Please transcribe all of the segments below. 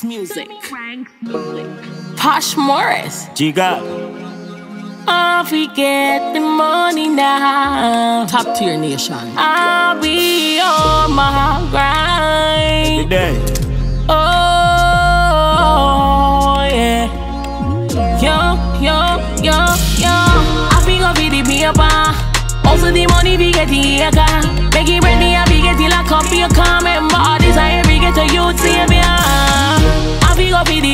Ranks Music. Ranks Music. Posh Morris. Giga. Off we get the money now. Top tier nation. I'll be on my grind. Every day. Oh, yeah. Yo, yo, yo, yo. I feel go feed the paper. Also the money we get the acre.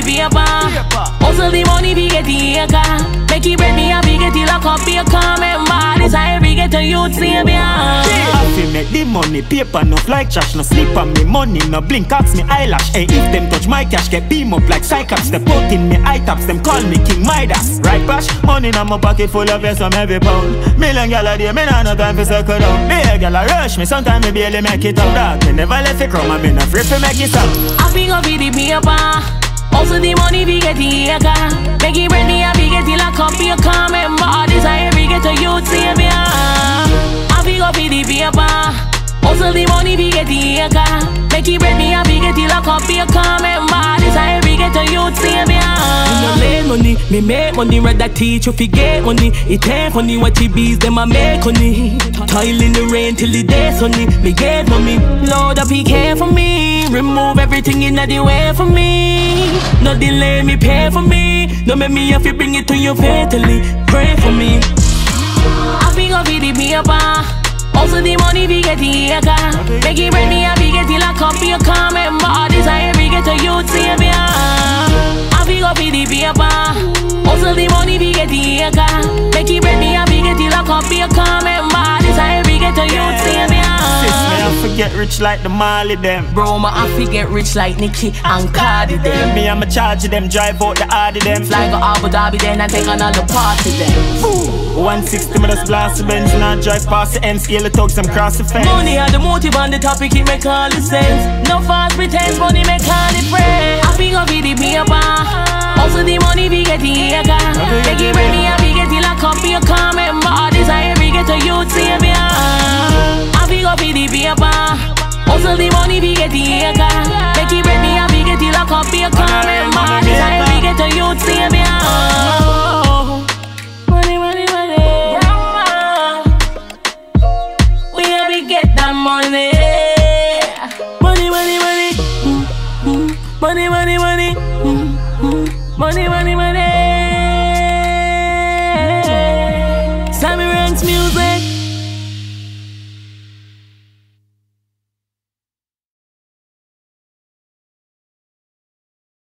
The paper. Also the money we get the acre. Make it ready, I be get the lock up your comment. But all this I every get to you, see me. I feel make the money, paper no like trash, no sleep on me money, no blink, ask me eyelash. Hey, if them touch my cash, get beam up like Cyclops. Step out in me eye taps, them call me King Midas. Right bash, money in my pocket full of yes, I'm every pound. Million gal a day, me nah no time for circle down. Me a gal a rush me, sometimes me barely make it out. Dog, me never left it crumb, I been afraid to make it up. I feel go feed the paper. Also the money we get the acre. Make it ready, I be get the lock up your comment. But all this I every get to you, me. Ah. I feel go feed the paper. Also the money we get the acre. Make it ready, I be get the up me make money, rather teach you forget money. It ain't funny what you bees, them I make honey. Toil in the rain till the day sunny. Me get money, Lord, up, he care for me. Remove everything in the way for me. no delay me pay for me. No make me have to bring it to you fatally. Pray for me. I feel go feed the paper. Also the money we get the acre. Make it ready, I be get the lock up your comment. I forget rich like the Marley them. Bro, my I get rich like Nicki and Cardi them. Me I'm a charge of them, drive out the Audi them. Fly go Abu Dhabi then I take another party then. 160 me just blast the Benz, now drive past the M scale the thugs, them cross the fence. Money had the motive on the topic, it make all the sense. No false pretense, money make all the friends. I feel go feed the paper. Also the money we get the acre. Make it ready, I be get lock up your comment. But all this I every get to you, see me. I feel go feed the paper. Also the money we get the acre. Make it ready, I be get the lock up your comment. But all this I every get to you, see me. Money, money, money. We have to get that money. Money, money, money. Mm, mm. Money, money, money. Mm, mm. Money, money,